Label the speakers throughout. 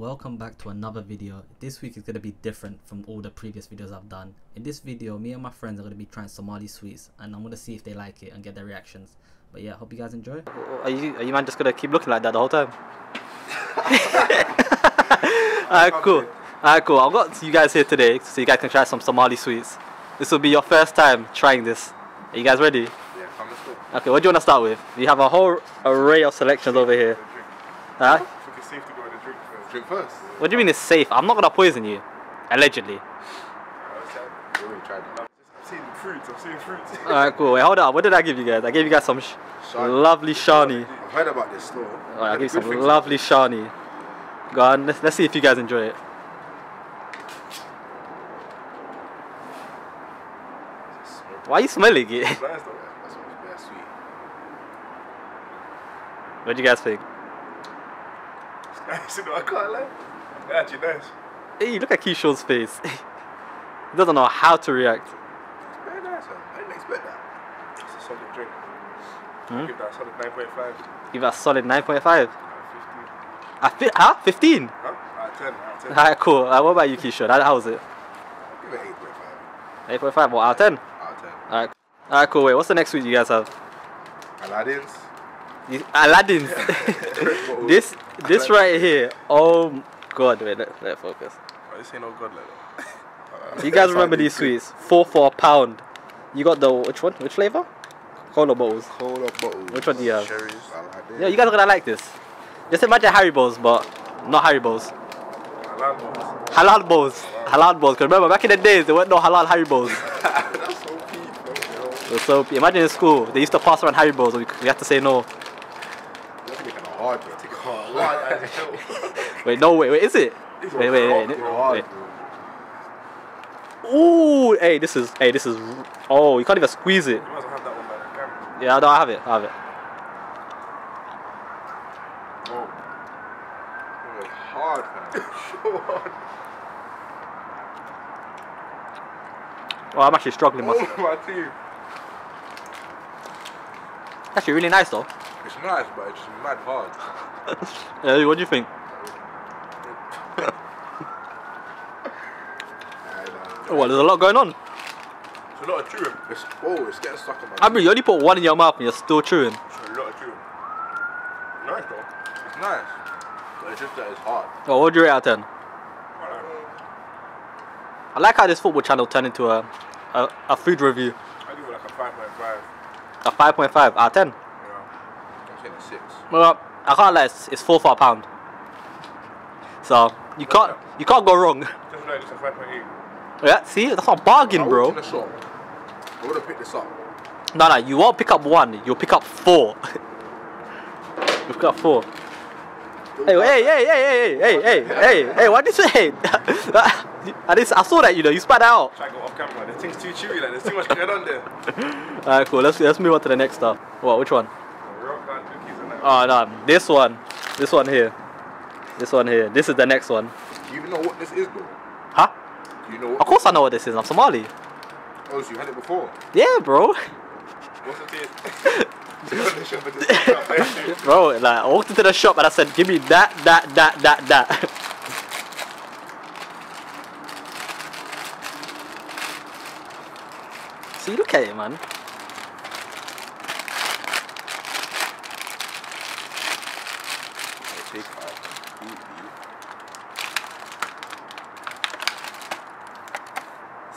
Speaker 1: welcome back to another video this week is going to be different from all the previous videos i've done in this video me and my friends are going to be trying somali sweets and i'm going to see if they like it and get their reactions but yeah hope you guys enjoy oh, oh,
Speaker 2: Are you are you man just gonna keep looking like that the whole time? Alright, cool. Alright, cool. I've got you guys here today so you guys can try some Somali sweets. This will be your first time trying this. Are you guys ready?
Speaker 3: Yeah, come let's.
Speaker 2: Okay, what do you want to start with? We have a whole array of selections over here.
Speaker 3: Drink.
Speaker 2: Huh?
Speaker 3: I think it's safe to go with a drink first.
Speaker 2: What do you mean it's safe? I'm not gonna poison you. Allegedly.
Speaker 3: We tried it. I'm seeing fruits. I'm seeing fruits.
Speaker 2: Alright, cool. Wait, hold up. What did I give you guys? I gave you guys some sh-
Speaker 3: Shani.
Speaker 2: lovely shani.
Speaker 3: I've heard about this store.
Speaker 2: Alright, I'll give you some
Speaker 3: things.
Speaker 2: lovely shani. Go on, let's, let's see if you guys enjoy it. Why are you smelling it?
Speaker 3: Nice though. That smells very sweet.
Speaker 2: What do you guys think?
Speaker 3: Nice, you know, I can't lie. Actually nice.
Speaker 2: Hey, look at Keyshawn's face. he doesn't know how to react.
Speaker 3: It's very nice, man. I didn't expect that. It's a solid drink.
Speaker 2: Hmm?
Speaker 3: Give that a solid 9.5.
Speaker 2: Give it a solid 9.5.
Speaker 3: Out 15.
Speaker 2: Fi- huh? 15?
Speaker 3: Huh? Out of 10. Out of 10.
Speaker 2: Alright, cool. Uh, what about you, Keyshawn? How, how was it?
Speaker 3: I'll Give it 8.5.
Speaker 2: 8.5? What, out of 10?
Speaker 3: Out of 10.
Speaker 2: Alright. Alright, cool. Wait, what's the next sweet you guys have?
Speaker 3: Aladdin's.
Speaker 2: You- Aladdin's. this this right here. Oh god, wait, let, let focus.
Speaker 3: Oh, this ain't no god like that.
Speaker 2: You guys remember these sweets? Four for a pound. You got the which one? Which flavor? Cola bottles.
Speaker 3: Cola bottles.
Speaker 2: Which one do you have?
Speaker 3: Cherries. Aladdin.
Speaker 2: Yeah, you guys are gonna like this. Just imagine Harry balls, but not Haribo's.
Speaker 3: Aladdin's.
Speaker 2: Halal bowls. Halal bowls. Cause remember back in the days there weren't no halal Harry balls.
Speaker 3: That's so peak, bro.
Speaker 2: So imagine in school they used to pass around Haribo's. We, we had to say no.
Speaker 3: You're taking it hard, bro. Take it hard. as hell.
Speaker 2: Wait, no, wait, wait, is it? Wait, wait, wait, wait.
Speaker 3: Hard,
Speaker 2: wait. Ooh, hey, this is, hey, this is. Oh, you can't even squeeze it.
Speaker 3: You might as well have that one by the camera.
Speaker 2: Yeah, I have it. I have it.
Speaker 3: Oh, It was hard, man. so hard.
Speaker 2: Oh, I'm actually struggling.
Speaker 3: Oh,
Speaker 2: myself.
Speaker 3: my teeth.
Speaker 2: Actually, really nice though.
Speaker 3: It's nice, but it's just mad hard.
Speaker 2: Yeah, what do you think? Oh, well, there's a lot going on.
Speaker 3: It's a lot of chewing. It's, oh, it's getting stuck in my
Speaker 2: I mean, you only put one in your mouth and you're still chewing.
Speaker 3: It's a lot of chewing. Nice, though. It's nice. But it's just that it's hard.
Speaker 2: Oh, what would you rate out of 10? I like how this football channel turned into a, a, a food review.
Speaker 3: I give it like a 5.5.
Speaker 2: A 5.5 out of 10.
Speaker 3: Yeah. I'm saying a 6.
Speaker 2: Well, I can't lie, it's, it's 4 for a pound. So, you can't, you can't go wrong.
Speaker 3: Just like this, a 5.8.
Speaker 2: Yeah, see? That's a bargain,
Speaker 3: I
Speaker 2: bro.
Speaker 3: walked in the shop. I would have picked this up.
Speaker 2: No, no, you won't pick up one, you'll pick up four. you'll pick up four. Hey, hey, hey, hey, hey, hey, hey, hey, hey, what did you say? I, didn't, I saw that, you know, you spat out.
Speaker 3: Try to go off camera. This thing's too chewy. Like, there's too much going on there.
Speaker 2: Alright, cool, let's, let's move on to the next stuff. What, which one?
Speaker 3: Rock hard cookies and that.
Speaker 2: Oh, no, this one. This one here. This one here. This is the next one.
Speaker 3: Do you even know what this is, bro?
Speaker 2: Huh?
Speaker 3: Do you know what?
Speaker 2: Of course I know what this is, I'm Somali.
Speaker 3: Oh, so you had it before?
Speaker 2: Yeah, bro.
Speaker 3: What's the taste? Do you know the shop with this?
Speaker 2: Bro, like, I walked into the shop and I said, give me that, that, that, that, that. See, look at it, man.
Speaker 3: Take five.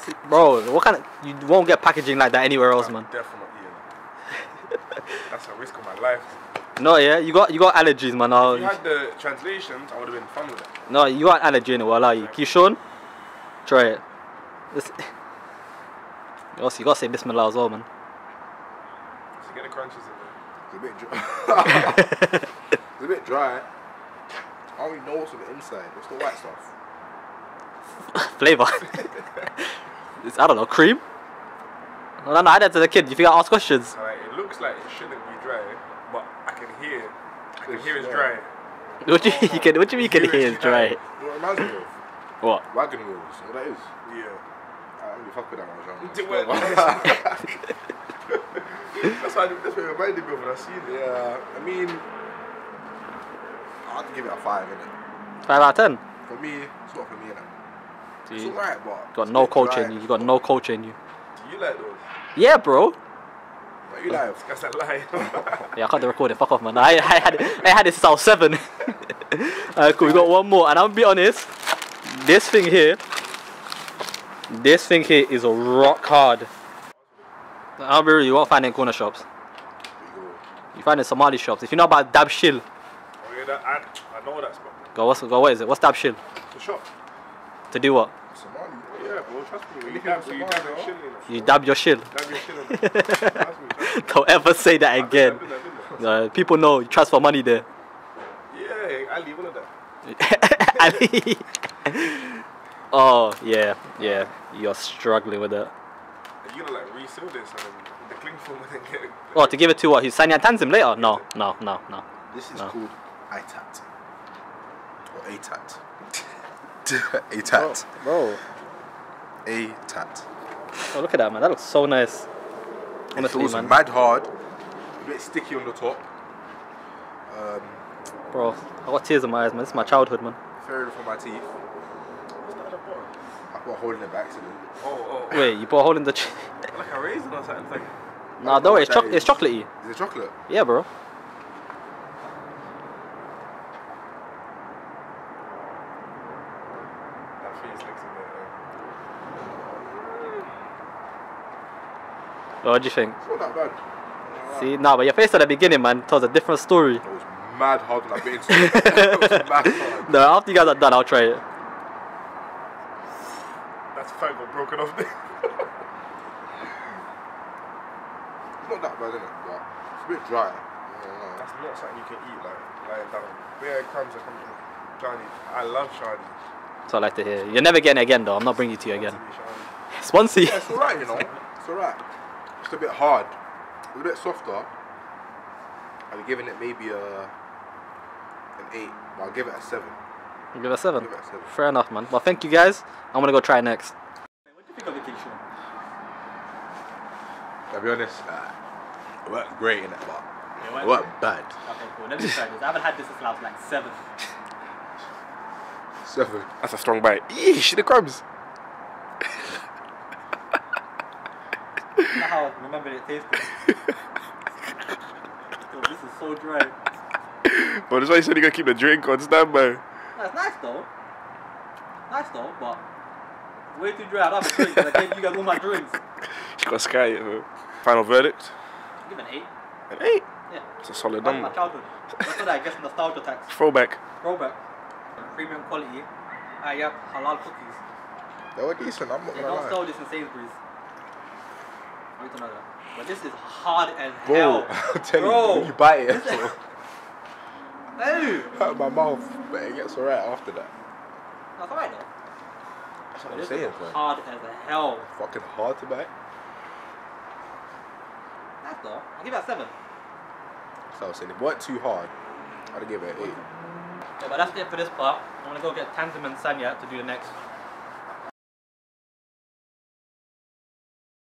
Speaker 2: See, bro, what kind of... You won't get packaging like that anywhere else, man.
Speaker 3: Definitely. Yeah. That's a risk of my life.
Speaker 2: No, yeah, you got you got allergies, man. I'll,
Speaker 3: you had the translations, I would have been fun with it.
Speaker 2: no, you got allergy in it, well, you. Keyshawn, try it. This, also, you gotta say Bismillah as well, man.
Speaker 3: So get the crunches in there. It's a bit dry. it's a bit dry. I only know what's on the inside. What's the white stuff?
Speaker 2: Flavor. it's, I don't know, cream? No, no, no, I had that to the kid. You think I ask questions?
Speaker 3: Like, it looks like it shouldn't be dry, but I can hear. I can hear it's dry.
Speaker 2: What do you, you can, what do you mean you can hear it's dry?
Speaker 3: You know what it reminds me of?
Speaker 2: What?
Speaker 3: Wagon wheels. What that is? Yeah. I don't really fuck with that one, Jean. Do it. that's why that's what it reminded me of when I seen it. Yeah, I mean, I'd give it a five, innit?
Speaker 2: Five out of ten.
Speaker 3: For me, it's not for me. Like. It's
Speaker 2: you
Speaker 3: alright, but
Speaker 2: got no
Speaker 3: dry.
Speaker 2: in you. You got no culture in you.
Speaker 4: Do you like those?
Speaker 2: Yeah, bro.
Speaker 3: Like, you like,
Speaker 4: guy's a lie.
Speaker 2: Yeah, I can't record it. Fuck off, man. I, I had I had it since I was seven. Alright, cool. We got one more, and I'm gonna be honest. This thing here, this thing here is a rock hard. I'll be real. You won't find it in corner shops.
Speaker 3: you
Speaker 2: find it in Somali shops. If you know about Dahabshiil,
Speaker 4: oh, yeah, that, I, I know that spot.
Speaker 2: go what's go what is it? What's Dahabshiil?
Speaker 4: The shop.
Speaker 2: To do what?
Speaker 3: Somali.
Speaker 4: Yeah, bro, trust me. When you dab,
Speaker 3: from
Speaker 4: when you
Speaker 3: Somalia,
Speaker 4: dab your
Speaker 3: bro.
Speaker 4: shilling, you know.
Speaker 2: You dab your shil.
Speaker 4: Dab your shilling. Trust me, trust me.
Speaker 2: Don't ever say that again.
Speaker 4: there, I've been there, I've been there.
Speaker 2: Uh, people know you transfer money there.
Speaker 4: Yeah, Ali, one of them.
Speaker 2: Ali. oh yeah, yeah. You're struggling with that.
Speaker 4: And you gonna like reseal this and the cling film and then get it.
Speaker 2: What to give it to what? He's Sanya Tanzim later? No, no, no, no.
Speaker 3: This is
Speaker 2: No.
Speaker 3: called ITAT. Or ATAT. ATAT.
Speaker 2: Bro,
Speaker 3: ATAT.
Speaker 2: oh, look at that man. That looks so nice.
Speaker 3: It
Speaker 2: Honestly,
Speaker 3: feels
Speaker 2: man.
Speaker 3: mad hard. A bit sticky on the top. Um,
Speaker 2: Bro, I got tears in my eyes, man. This is my childhood, man.
Speaker 3: fairy for my teeth.
Speaker 4: What's that at the bottom?
Speaker 3: I got holding it by accident.
Speaker 4: Oh, oh.
Speaker 2: Wait, you put a hole in the. Ch-
Speaker 4: Like a raisin or something. It's like,
Speaker 2: nah, don't worry. It's, choc- it's chocolatey.
Speaker 3: Is it chocolate?
Speaker 2: Yeah, bro.
Speaker 4: that face looks in there.
Speaker 2: Um, what do you think?
Speaker 3: It's not that bad.
Speaker 2: See, nah, but your face at the beginning, man, tells a different story.
Speaker 3: It was mad hard when I bit into it. it was mad hard.
Speaker 2: No, after you guys are done, I'll try it.
Speaker 4: That's fat got broken off there.
Speaker 3: It's not that bad, innit? But it's a bit dry. I don't know.
Speaker 4: That's not something you can eat like lying down. Bare crumbs that come from Shani. I love Shani.
Speaker 2: So I like to hear. You're never getting it again, though. I'm not bringing it to you again. Swansea.
Speaker 3: Yeah, it's alright, you know. It's alright. Just a bit hard. It's a bit softer. I'd be giving it maybe a an eight, but I'll give it a seven.
Speaker 2: Give it a seven.
Speaker 3: Give it a seven.
Speaker 2: Fair enough, man. Well, thank you guys. I'm gonna go try it next. What do you think of vacation?
Speaker 3: I'll be honest, uh, it worked great in it, but
Speaker 2: Yeah,
Speaker 3: it worked bad.
Speaker 2: Okay, cool. Let me try this. I haven't had this since I was like seven.
Speaker 3: Seven.
Speaker 4: That's a strong bite. Yeesh, the crumbs.
Speaker 2: I remember it tasted. Yo, this is so dry.
Speaker 4: But that's why you said you gotta keep the drink on standby.
Speaker 2: That's nice though. Nice though, but way too dry. I don't have a drink 'cause I gave you guys all my drinks.
Speaker 4: She got sky it, bro. Final verdict?
Speaker 2: Give an eight.
Speaker 4: An eight.
Speaker 2: Yeah.
Speaker 4: It's a solid
Speaker 2: That's my
Speaker 4: number.
Speaker 2: childhood. That's what I guess nostalgia tax.
Speaker 4: Throwback.
Speaker 2: Throwback. Premium quality. I have halal cookies.
Speaker 3: They were decent, I'm not
Speaker 2: They don't sell this in Sainsbury's. I don't. But this is hard as
Speaker 3: Bro,
Speaker 2: hell.
Speaker 3: I'm telling
Speaker 2: Bro.
Speaker 3: you, you bite it, so
Speaker 2: Hey!
Speaker 3: hurt my mouth, but it gets alright after that.
Speaker 2: That's alright though.
Speaker 3: That's what
Speaker 2: But
Speaker 3: I'm saying, man.
Speaker 2: hard as hell.
Speaker 3: Fucking hard to bite.
Speaker 2: That's though. I'll give it a seven.
Speaker 3: So I was saying, it weren't too hard. I'd give it an eight.
Speaker 2: Yeah, but that's it for this part. I'm gonna go get Tanzim and Sanya to do the next